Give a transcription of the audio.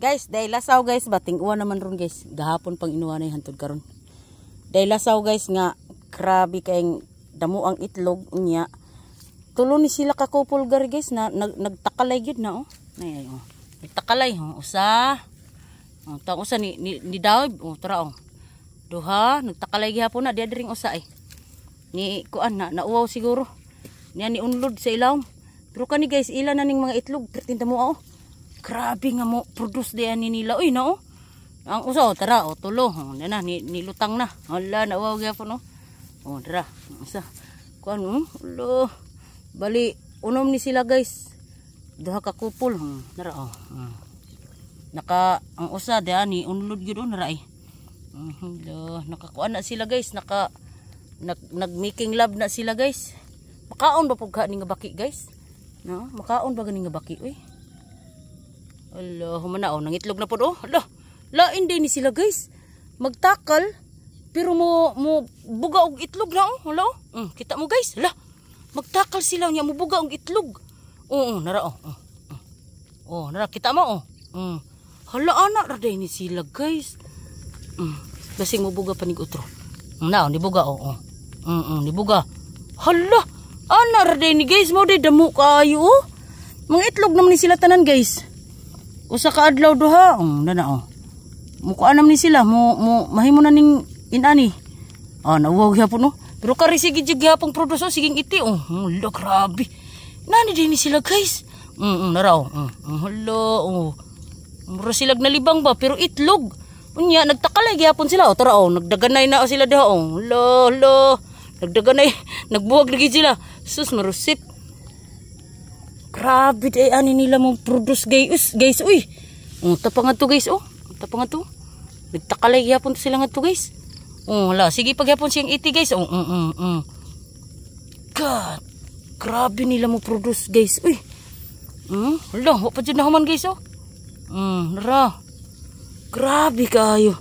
Guys, dahil lasaw guys, bating uwan naman ron guys. Gahapon pang inuwa na hantod karon. Dahil lasaw guys nga, grabe kayong damo ang itlog niya. Tulo ni sila kakupulgar guys na nag, nagtakalay yun na oh. Nay, oh. Nagtakalay oh. Usa. Oh, tang usa ni ni, ni Dawid oh tara oh. Duha, nagtakalay gihapon na diya diring usa eh. Ni kuan na nauwaw siguro. Niya ni unlod sa ilawom. Pero kani guys, ila na ning mga itlog. Tinta mo oh. Grabe nga mo produce diyan ni nila. Uy na oh. Ang usa tara oh tulo. Oh, na na ni, nilutang na. Hala nauwaw gihapon oh. Oh, tara. Usa. Kuan oh. Ulo. Bali unom ni sila guys. Duha ka kupol. Hmm. Tara oh. Naka ang usa diyan ni unlod gyud oh nara eh. Hmm, Hello, nakakuan na sila guys, naka nag, nag-making love na sila guys. Makaon ba pug ni nga baki guys? No, makaon ba gani nga baki uy? Hello, humana oh, nangitlog na pud oh. Hala. Lain din ni sila guys. Magtakal pero mo mo buga og itlog na oh. Hala. oh. Mm, kita mo guys. Hala. Magtakal sila niya mo buga og itlog. Oo, oh, nara oh. Oh, oh. oh nara kita mo oh. Mm. Hala anak ra ni sila guys. Mm. Basing mo buga panig utro. Na, ni buga oh. oh. Mm, mm, ni buga. Hala, ana ra day ni guys mo day damo kayo oh. Mga itlog naman ni sila tanan guys. Usa ka adlaw duha. Um, na oh. Mukuan naman ni sila mo mo mahimo na ning inani. Ah, nawag gyapon no. Pero kari sige jig gyapon produce oh, siging iti oh. Hala, grabe. Nani din ni sila guys. Mm, mm nara oh. Mm, mm, hala oh. Mura sila nalibang ba pero itlog. Unya nagtakalay gyapon sila oh. Tara oh, nagdaganay na sila diha oh. Lo lo. Nagdaganay, nagbuwag lagi sila. Sus marusit. Grabe ay ani nila mong produce guys, guys uy. Oh, tapangan to guys oh. Tapangan to. Nagtakalay gyapon to sila nga to guys. Oh, wala. Sige pagyapon siyang iti guys. Oh, mm, mm, mm. God. Grabe nila mo produce guys. Uy. Hmm, wala. Wa pa dyan na guys oh. Hmm, nara. Grabe kayo.